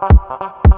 Bye.